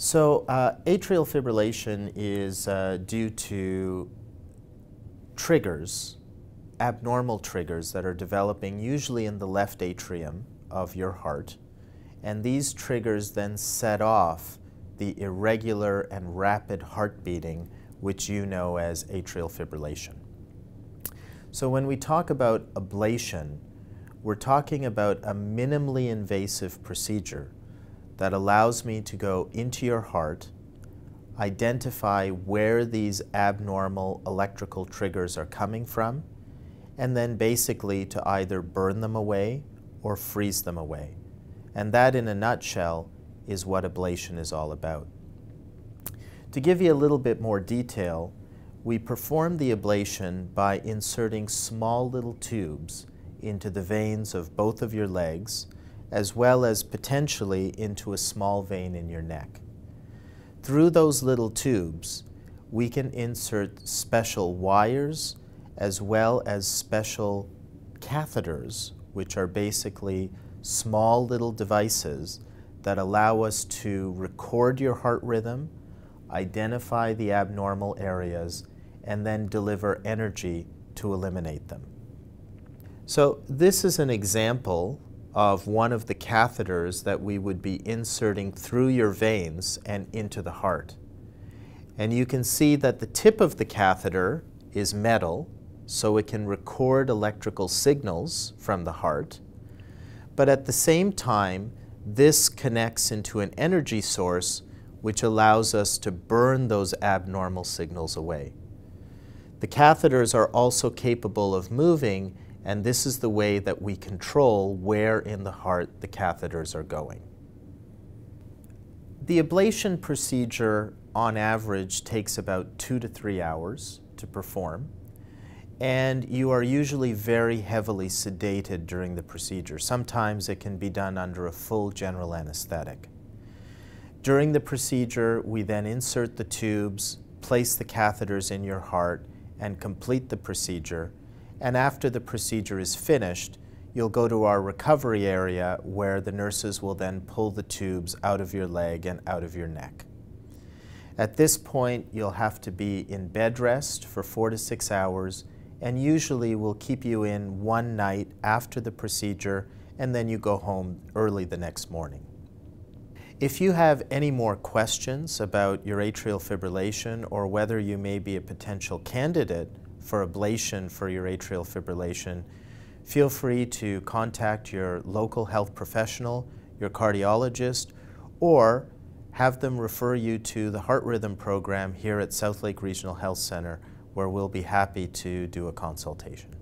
So uh, atrial fibrillation is uh, due to triggers, abnormal triggers that are developing usually in the left atrium of your heart. And these triggers then set off the irregular and rapid heart beating, which you know as atrial fibrillation. So when we talk about ablation, we're talking about a minimally invasive procedure that allows me to go into your heart, identify where these abnormal electrical triggers are coming from, and then basically to either burn them away or freeze them away. And that, in a nutshell, is what ablation is all about. To give you a little bit more detail, we perform the ablation by inserting small little tubes into the veins of both of your legs as well as potentially into a small vein in your neck. Through those little tubes, we can insert special wires as well as special catheters, which are basically small little devices that allow us to record your heart rhythm, identify the abnormal areas, and then deliver energy to eliminate them. So this is an example of one of the catheters that we would be inserting through your veins and into the heart. And you can see that the tip of the catheter is metal, so it can record electrical signals from the heart. But at the same time, this connects into an energy source which allows us to burn those abnormal signals away. The catheters are also capable of moving and this is the way that we control where in the heart the catheters are going. The ablation procedure on average takes about two to three hours to perform and you are usually very heavily sedated during the procedure. Sometimes it can be done under a full general anesthetic. During the procedure, we then insert the tubes, place the catheters in your heart, and complete the procedure and after the procedure is finished, you'll go to our recovery area where the nurses will then pull the tubes out of your leg and out of your neck. At this point, you'll have to be in bed rest for four to six hours, and usually we'll keep you in one night after the procedure, and then you go home early the next morning. If you have any more questions about your atrial fibrillation or whether you may be a potential candidate for ablation for your atrial fibrillation, feel free to contact your local health professional, your cardiologist, or have them refer you to the heart rhythm program here at Southlake Regional Health Center where we'll be happy to do a consultation.